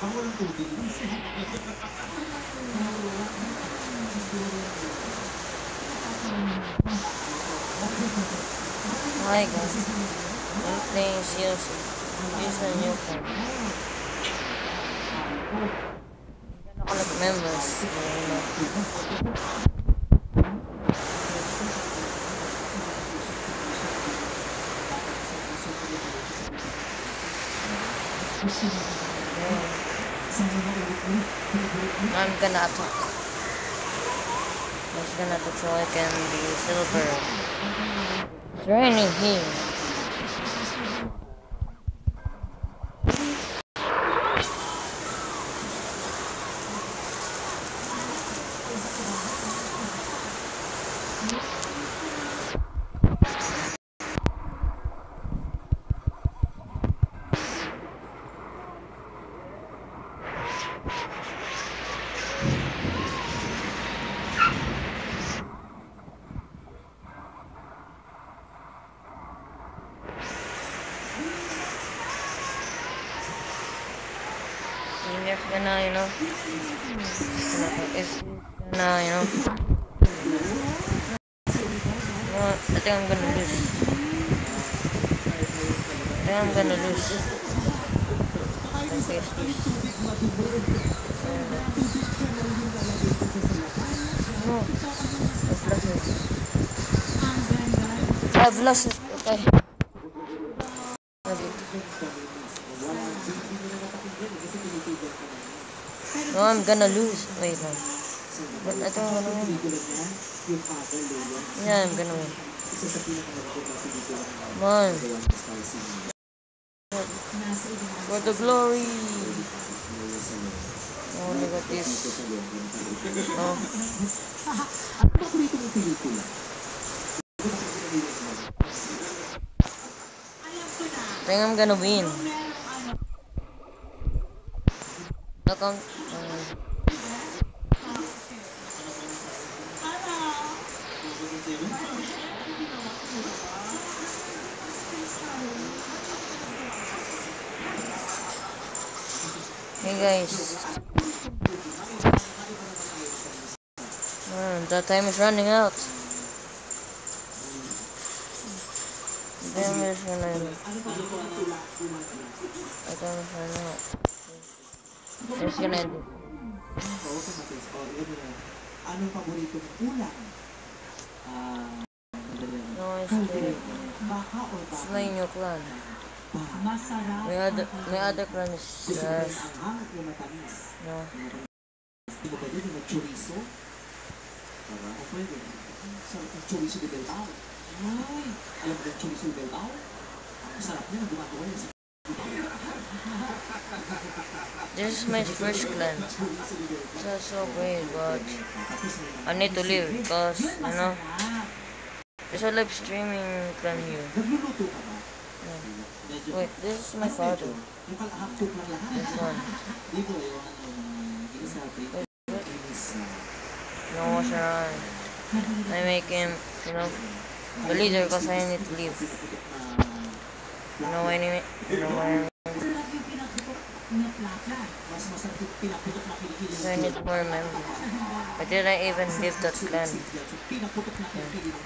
Ai, guys. Não tem chance. Isso é meu cara. All of. Thank you. I'm gonna attack. I'm just gonna attack so can be silver. It's raining here. I'm just gonna, you know, it's gonna, you know, no, I think I'm gonna lose. I think I'm gonna lose. Lose. No, I've lost it. I've lost it. Okay. Okay. No, I'm gonna lose. Wait lang. But I think I'm gonna win. Yeah, I'm gonna win. Come. For the glory. Oh, look at this. Oh. I think I'm gonna win. Look, Hey guys. That time is running out. We're just gonna. That time is running out. We're gonna end it. Anong paborito it's the baka? Slay your clan. My other, my other clan is Gusto mo yung anghang at yung matamis? no. Di ba pwede yung chorizo? Tama. Pwede. Chorizo de Beltao. Ay, alam mo yung chorizo de Beltao? Ang masarap niya, gumagawa niya sa This is my first clan. So so great, but I need to leave because you know there's a live streaming clan here. Wait, this is my father. This one. No, sir. I make him, you know, the leader because I need to leave. You know why anyway? You so I need more members. Why did I even leave that plan?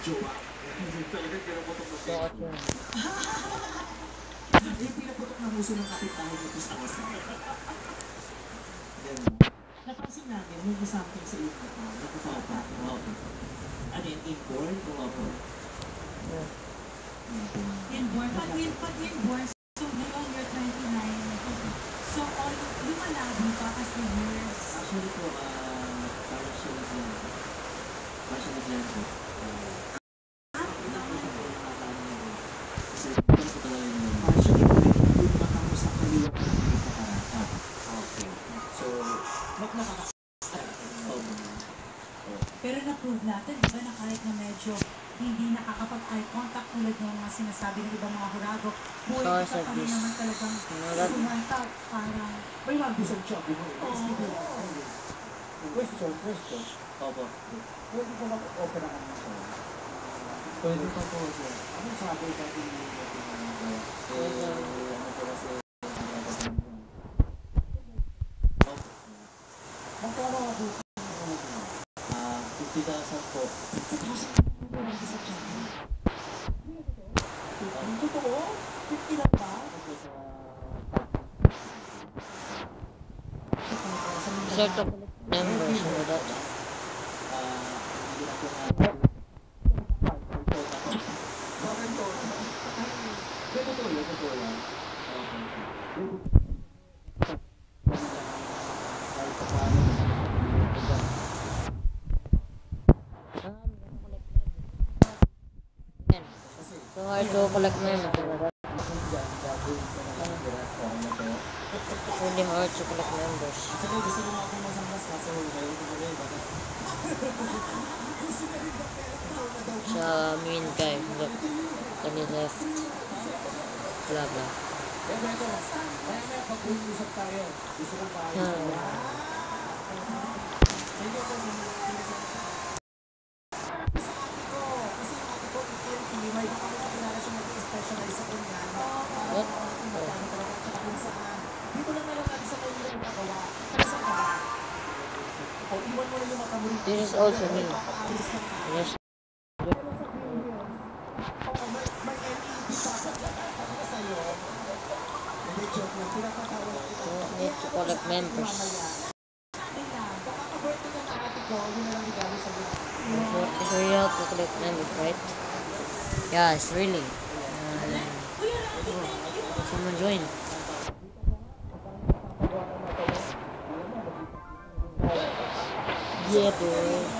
Yeah. Ng. Yung pinaputok na muso ng kapitbahay nito sa. Ganun. Napansin namin, may something sa iyo na nakapapa. Okay. Ano yun, inborn. Inborn. Inborn, so video, hindi nakakapag-eye contact tulad ng mga sinasabi ng ibang mga hurado. Boy, oh, so, kami naman talagang kumanta para... May nabisag siya. Oo. Question, question. Opo. Pwede ko mag-open ang mga sa'yo? Pwede pa po, sir. Ano sabi ka din eh, ano yung ano ko kasi Magkano ako dito? 50,000 po. 살짝 낸 것입니다. 그리고 또 여기서 또 दो को लगने में तो लगा बोले हाँ चुकलक ma'am बस sa meantime look on the left. Blah blah hmm. This is also new. Yes. You need to collect members. It's real to collect members, right? Yes, really. Um, oh, someone joined. Yeah, mm,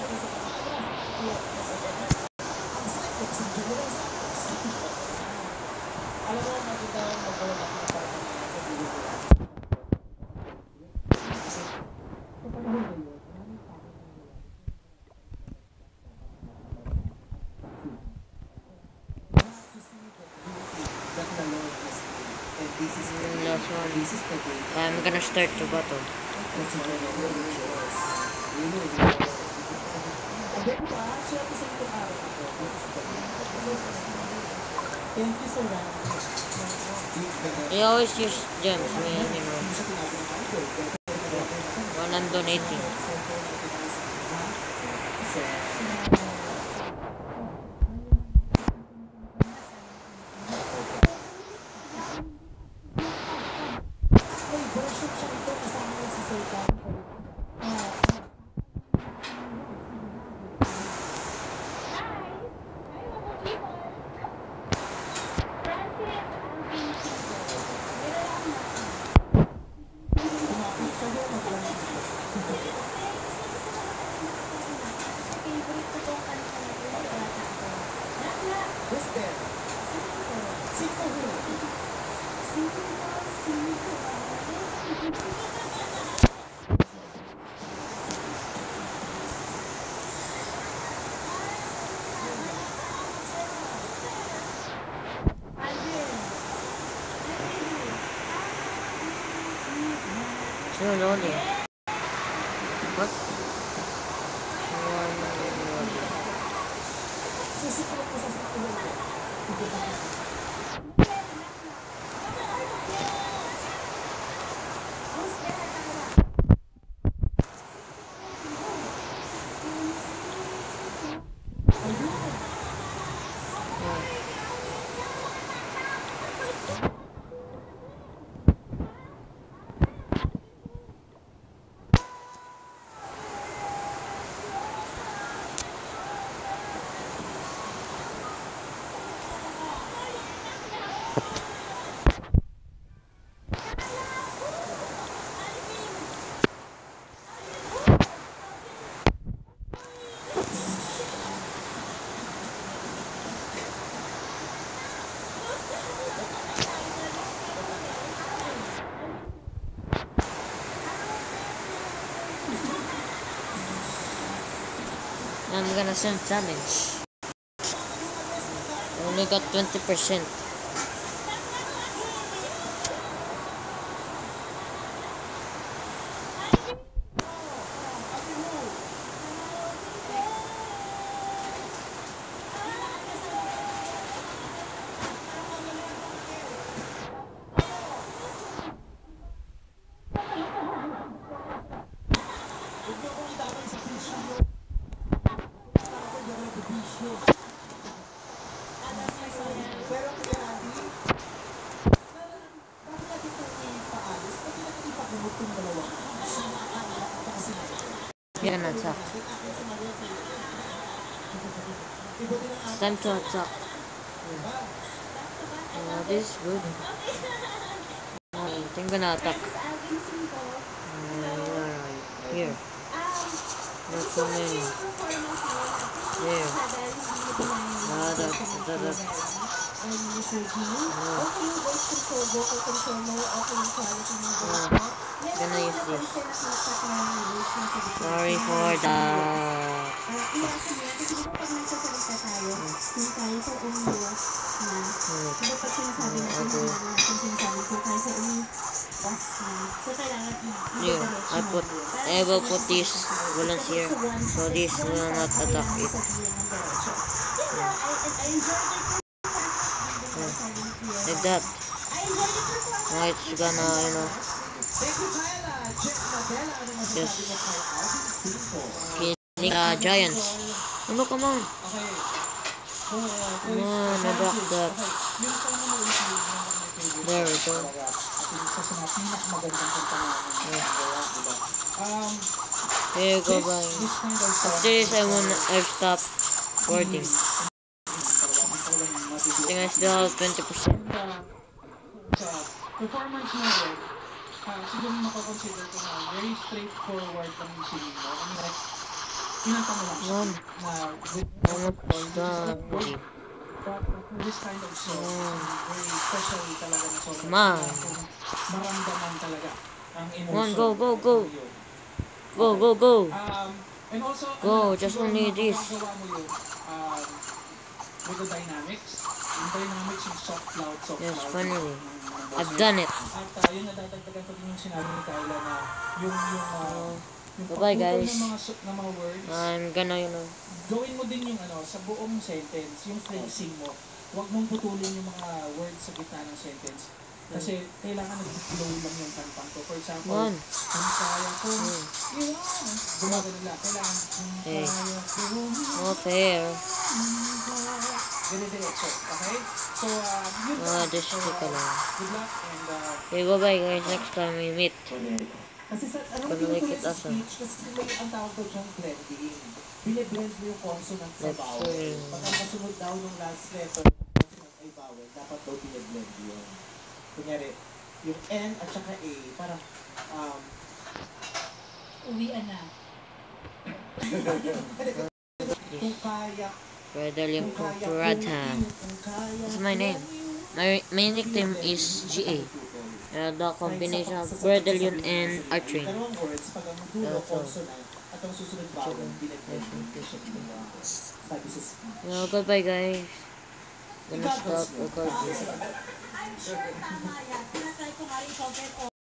I'm gonna start to battle. Yeah, always use gems, man, you know. When I'm donating. 没有，没有。We're gonna send challenge. Only got 20%. Yan na, chak. It's time to chak. Yeah. Uh, this is good. Uh, I'm gonna attack. Uh, here. That's so many. Sorry for the... I-direct. I will put this balloons here, so this will not attack it. Like that. Now it's gonna, you know, just killing uh, giants. Oh no, come on. Come on, I blocked that. There we go. Yeah. Um, There you go, bye. this kind of song, After this, I wanna, I've stopped recording. I think I still have 20%. sa performance mo rin, ah, siguro makakonsider ko na very straightforward ang singing mo. I mean, like, kinanta lang siya na with almost done. but this kind of song, very special talaga na song. Come on. Maramdaman talaga ang emotion. Come on, go, go, go. Go, go, go. Um, and also, Go, ano, just only this. um, with the dynamics. Yung dynamics, yung soft loud, soft Yes, loud. finally. ng- ng boses I've done it. At uh, yun nadadagdagan ko din yung sinabi ni Kyla na yung yung uh, yung Bye-bye, guys. ng mga ng mga words, I'm gonna, you know, gawin mo din yung ano sa buong sentence, yung phrasing mo. Huwag mong putulin yung mga words sa gitna ng sentence. Kasi kailangan nag-flow lang yung kantang ko. For example, One. kung kaya ko, Hmm. iwan. Gumagano lang. Kailangan kung Okay. kaya ko, not fair. dire-diretso. Okay? So, uh, yun Ah, lang. just So, click ka uh, lang. good luck and uh, Okay, bye-bye guys. Next time we meet. Kasi sa, ano yung speech, kasi may ang tawag daw dyan blending. Bine-blend mo yung consonant sa vowel. Pag ang kasunod daw ng last letter, consonant ay vowel, dapat daw bine-blend yun. Kunyari, yung N at saka A, parang, um, Uwian na. kung kaya, Purata. kung kaya, That's my name. My, my nickname is GA. Uh, the combination of Bradalium and Artrain. Speech. Well, goodbye guys. Gonna stop recording. I'm sure tama yan. Tinatry ko nga rin